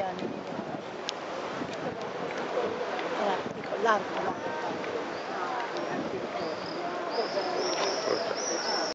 italiani. Allora, dico l'arco, no?